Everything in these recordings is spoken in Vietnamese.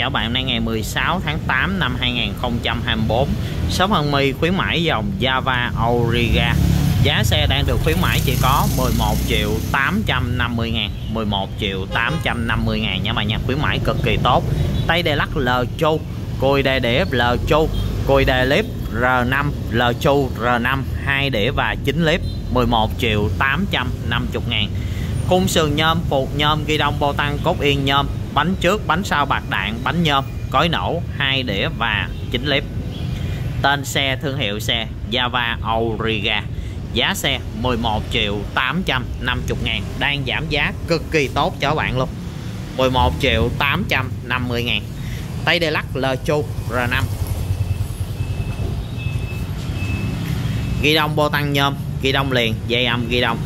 chào bạn nay ngày 16 tháng 8 năm 2024 shop Hân My khuyến mãi dòng Java Auriga. Giá xe đang được khuyến mãi chỉ có 11 triệu 850 ngàn 11 triệu 850 ngàn nha bạn nha. Khuyến mãi cực kỳ tốt. Tay đề lắc L Châu, cùi đề đĩa L Châu, cùi đề clip R5 L Châu R5 2 đĩa và 9 clip 11 triệu 850 ngàn. Khung sườn nhôm phục nhôm, ghi đông, bô tăng cốt yên nhôm bánh trước, bánh sau, bạc đạn, bánh nhôm, cối nổ, hai đĩa và 9 clip tên xe, thương hiệu xe, Java Auriga. Giá xe 11 triệu 850 ngàn, đang giảm giá cực kỳ tốt cho các bạn luôn. 11 triệu 850 ngàn. Tây đề lắc L Chu R5 ghi đông bô tăng nhôm, ghi đông liền, dây âm ghi đông,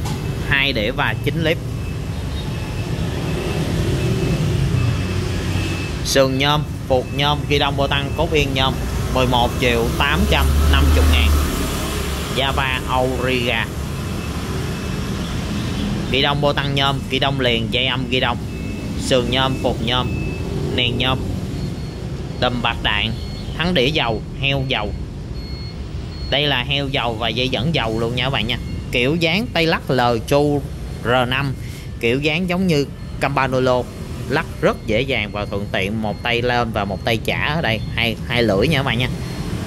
hai đĩa và 9 clip sườn nhôm, phục nhôm ghi đông bô tăng cốt yên nhôm 11 triệu 850 ngàn. Java Auriga. Ghi đông bô tăng nhôm ghi đông liền dây âm ghi đông. Sườn nhôm, phục nhôm, nền nhôm. Đầm bạc đạn, thắng đĩa dầu, heo dầu. Đây là heo dầu và dây dẫn dầu luôn nha các bạn nha. Kiểu dáng tay lắc L chu R5 kiểu dáng giống như Campanolo lắc rất dễ dàng và thuận tiện. Một tay lên và một tay trả ở đây. Hai hai lưỡi nha các bạn nha.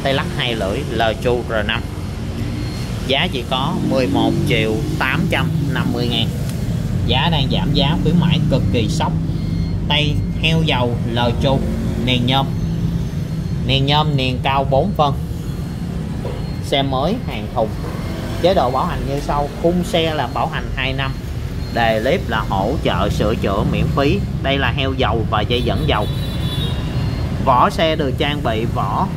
Tay lắc hai lưỡi, L chu R5 giá chỉ có 11 triệu 850 ngàn. Giá đang giảm giá, khuyến mãi cực kỳ sốc. Tay heo dầu, L chu niền nhôm. Niền nhôm niền cao 4 phân. Xe mới, hàng thùng. Chế độ bảo hành như sau. Khung xe là bảo hành 2 năm đề clip là hỗ trợ sửa chữa miễn phí. Đây là heo dầu và dây dẫn dầu. Vỏ xe được trang bị vỏ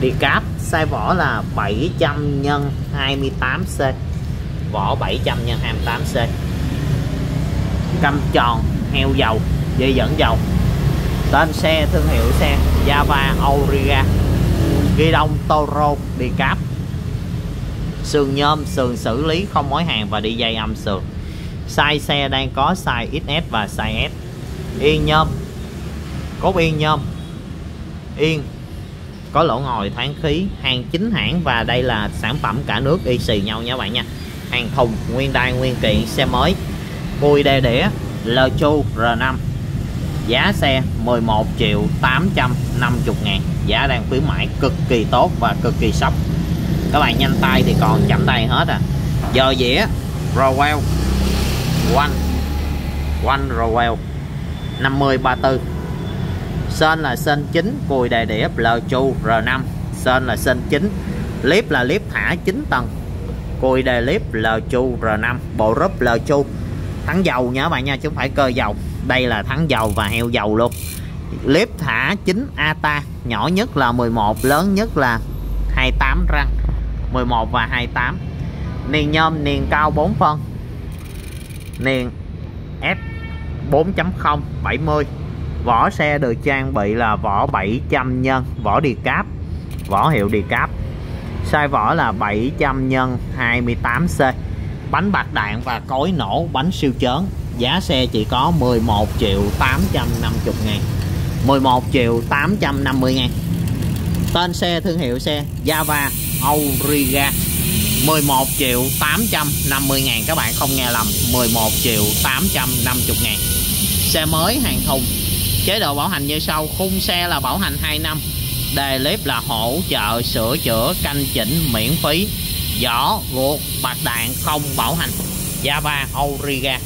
đi cáp size vỏ là 700 x 28C vỏ 700 x 28C căm tròn, heo dầu, dây dẫn dầu. Tên xe thương hiệu xe Java Auriga. Ghi đông Toro đi cáp sườn nhôm, sườn xử lý, không mối hàng và đi dây âm sườn size xe đang có size XS và size S. Yên nhôm. Cốt yên nhôm. Yên. Có lỗ ngồi thoáng khí, hàng chính hãng và đây là sản phẩm cả nước y xì nhau nha bạn nha. Hàng thùng, nguyên đai, nguyên kiện, xe mới. Cùi đề đĩa Lechu R5 giá xe 11 triệu 850 ngàn. Giá đang khuyến mãi cực kỳ tốt và cực kỳ sốc. Các bạn nhanh tay thì còn chậm tay hết à. Giờ dĩa, Rowell. Quanh Quanh Rowell 5034 Sên là sên chính, Cùi đề đĩa L chu R5 Sên là sên chính Clip là clip thả 9 tầng. Cùi đề clip L chu R5 Bộ rúp L chu. Thắng dầu nhớ bạn nha, chứ không phải cơ dầu. Đây là thắng dầu và heo dầu luôn. Clip thả 9 ATA Nhỏ nhất là 11 Lớn nhất là 28 răng. 11 và 28 Niền nhôm niền cao 4 phân. Niền F 4.0 70 Vỏ xe được trang bị là vỏ 700 nhân. Vỏ đi cáp Vỏ hiệu đi cáp. Sai vỏ là 700 nhân 28C Bánh bạc đạn và cối nổ, bánh siêu chớn. Giá xe chỉ có 11 triệu 850 ngàn. 11 triệu 850 ngàn. Tên xe thương hiệu xe Java Auriga. 11 triệu 850 ngàn. Các bạn không nghe lầm 11 triệu 850 ngàn. Xe mới, hàng thùng chế độ bảo hành như sau, khung xe là bảo hành 2 năm. Đề clip là hỗ trợ, sửa chữa, canh chỉnh, miễn phí. Vỏ ruột, bạc đạn không bảo hành. Giá ba Auriga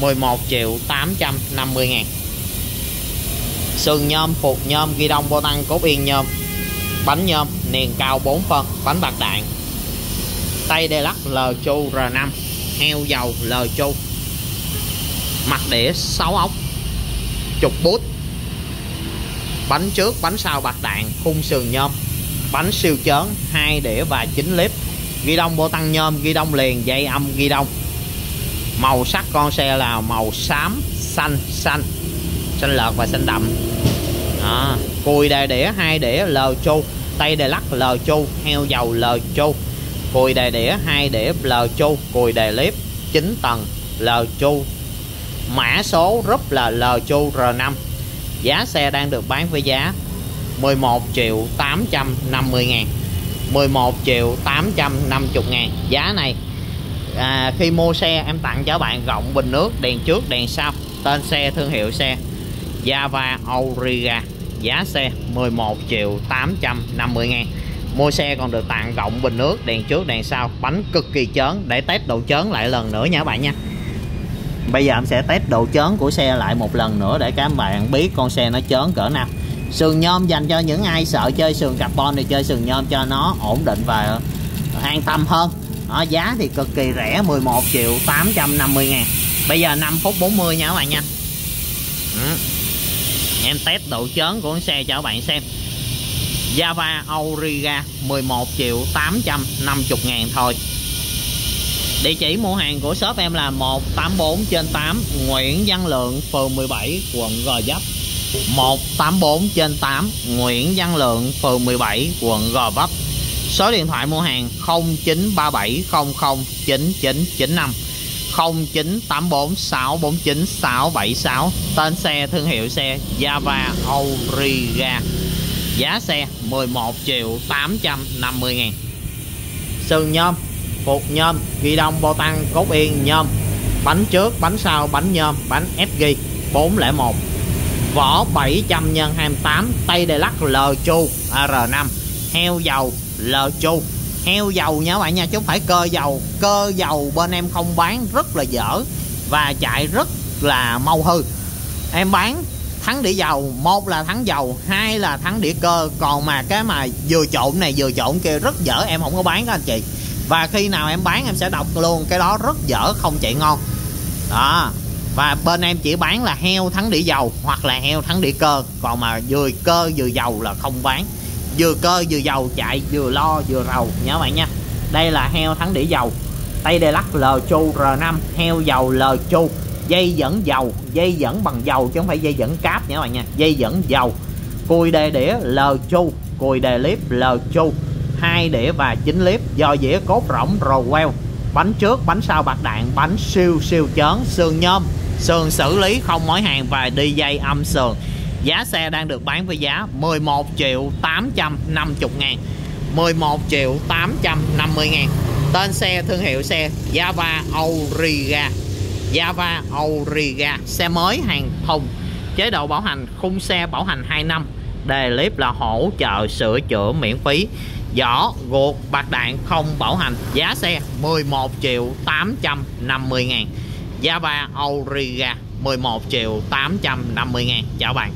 11 triệu 850 ngàn. Sườn nhôm phục nhôm, ghi đông, bô tăng cốt yên nhôm, bánh nhôm, niền cao 4 phân, bánh bạc đạn tay đê lắc L chu R5 heo dầu L chu mặt đĩa 6 ốc trục bút. Bánh trước bánh sau bạc đạn khung sườn nhôm. Bánh siêu chớn hai đĩa và 9 clip ghi đông bô tăng nhôm ghi đông liền dây âm ghi đông. Màu sắc con xe là màu xám xanh xanh. Xanh lợt và xanh đậm. À, cùi đề đĩa hai đĩa lờ chu tay đề lắc lờ chu heo dầu lờ chu cùi đè đĩa hai đĩa lờ chu cùi đè clip 9 tầng lờ chu. Mã số rúp là lờ chu R5 giá xe đang được bán với giá 11 triệu 850 ngàn. 11 triệu 850 ngàn. Giá này à, khi mua xe em tặng cho bạn gọng bình nước đèn trước đèn sau. Tên xe thương hiệu xe Java Auriga. Giá xe 11 triệu 850 ngàn mua xe còn được tặng gọng bình nước đèn trước đèn sau. Bánh cực kỳ chớn. Để test độ chớn lại lần nữa nha các bạn nha. Bây giờ em sẽ test độ chớn của xe lại một lần nữa để các bạn biết con xe nó chớn cỡ nào. Sườn nhôm dành cho những ai sợ chơi sườn carbon thì chơi sườn nhôm cho nó ổn định và an tâm hơn. Đó, giá thì cực kỳ rẻ 11 triệu 850 ngàn. Bây giờ 5 phút 40 nha các bạn nha. Ừ. em test độ chớn của con xe cho các bạn xem. Java Auriga 11 triệu 850 ngàn thôi. Địa chỉ mua hàng của shop em là 184 trên 8 Nguyễn Văn Lượng, phường 17, quận Gò Vấp. 184 trên 8 Nguyễn Văn Lượng, phường 17, quận Gò Vấp. Số điện thoại mua hàng 0937 009995 0984649676 Tên xe thương hiệu xe Java Auriga. Giá xe 11 triệu 850 ngàn. Sườn nhôm Phục nhôm Ghi đông bô tăng, cốt yên nhôm Bánh trước, bánh sau, bánh nhôm Bánh SG 401 Vỏ 700 x 28 Tay đề lắc L chu R5 Heo dầu L chu. Heo dầu nha các bạn nha, chứ không phải cơ dầu. Cơ dầu bên em không bán, rất là dở Và chạy rất là mau hư. Em bán thắng đĩa dầu, một là thắng dầu, hai là thắng đĩa cơ. Còn mà cái mà vừa trộn này, vừa trộn kia, rất dở, em không có bán các anh chị. Và khi nào em bán, em sẽ đọc luôn, cái đó rất dở, không chạy ngon. Đó. Và bên em chỉ bán là heo thắng đĩa dầu, hoặc là heo thắng đĩa cơ. Còn mà vừa cơ, vừa dầu là không bán. Vừa cơ, vừa dầu chạy, vừa lo, vừa rầu, nhớ bạn nha. Đây là heo thắng đĩa dầu. Tay đề lắc L chu R5 heo dầu L chu dây dẫn dầu, dây dẫn bằng dầu chứ không phải dây dẫn cáp nha các bạn nha, dây dẫn dầu. Cùi đề đĩa L chu, cùi đề clip L chu. Hai đĩa và chín clip do dĩa cốt rỗng rồ queo. Bánh trước, bánh sau bạc đạn, bánh siêu siêu chớn sườn nhôm. Sườn xử lý không mối hàng và đi dây âm sườn. Giá xe đang được bán với giá 11 triệu 850 ngàn. 11 triệu 850 ngàn. Tên xe, thương hiệu xe Java Auriga. Java Auriga, xe mới hàng thùng chế độ bảo hành, khung xe bảo hành 2 năm. Đề clip là hỗ trợ sửa chữa miễn phí. Vỏ gột, bạc đạn không bảo hành. Giá xe 11 triệu 850 ngàn. Java Auriga 11 triệu 850 ngàn. Chào bạn.